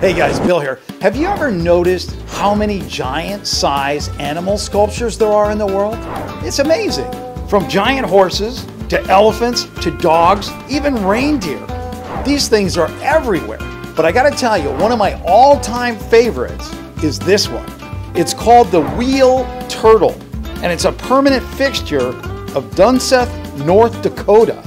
Hey guys, Bill here. Have you ever noticed how many giant size animal sculptures there are in the world? It's amazing. From giant horses to elephants to dogs, even reindeer. These things are everywhere. But I gotta tell you, one of my all time favorites is this one. It's called the Wee'l turtle, and it's a permanent fixture of Dunseith, North Dakota.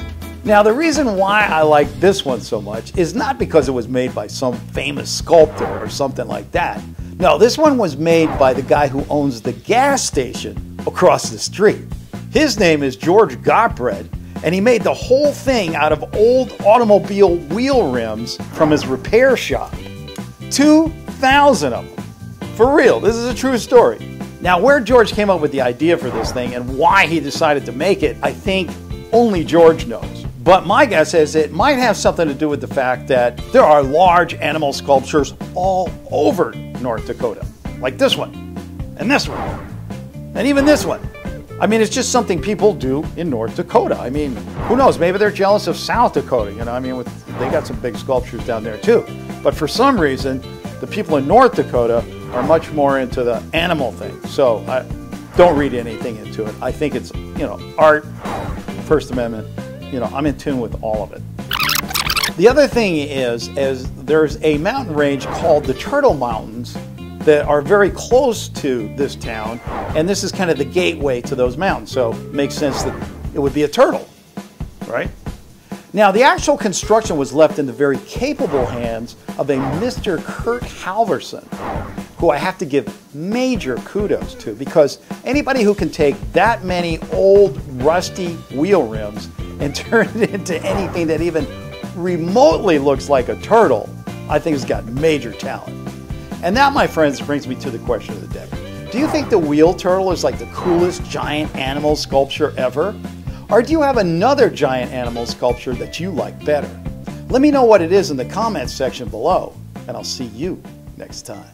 Now, the reason why I like this one so much is not because it was made by some famous sculptor or something like that. No, this one was made by the guy who owns the gas station across the street. His name is George Gottbreht, and he made the whole thing out of old automobile wheel rims from his repair shop. 2,000 of them. For real, this is a true story. Now, where George came up with the idea for this thing and why he decided to make it, I think only George knows. But my guess is it might have something to do with the fact that there are large animal sculptures all over North Dakota, like this one, and this one, and even this one. I mean, it's just something people do in North Dakota. I mean, who knows? Maybe they're jealous of South Dakota. You know, I mean, with, they got some big sculptures down there too. But for some reason, the people in North Dakota are much more into the animal thing. So I don't read anything into it. I think it's, you know, art, First Amendment, you know, I'm in tune with all of it. The other thing is, is there's a mountain range called the Turtle Mountains that are very close to this town, and this is kind of the gateway to those mountains. So it makes sense that it would be a turtle, right? Now, the actual construction was left in the very capable hands of a Mr. Curt Halvorsen, who I have to give major kudos to because anybody who can take that many old rusty wheel rims and turn it into anything that even remotely looks like a turtle, I think has got major talent. And that, my friends, brings me to the question of the day. Do you think the Wee'l turtle is like the coolest giant animal sculpture ever? Or do you have another giant animal sculpture that you like better? Let me know what it is in the comments section below, and I'll see you next time.